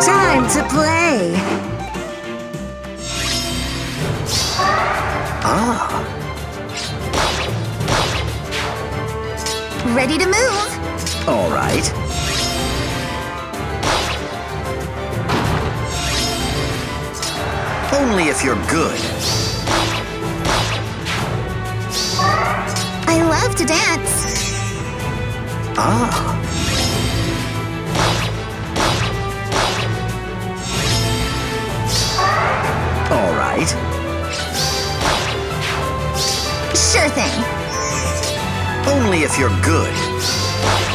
Time to play. Ah, Ready to move. all right. Only if you're good. I love to dance. Ah, right. Sure thing. Only if you're good.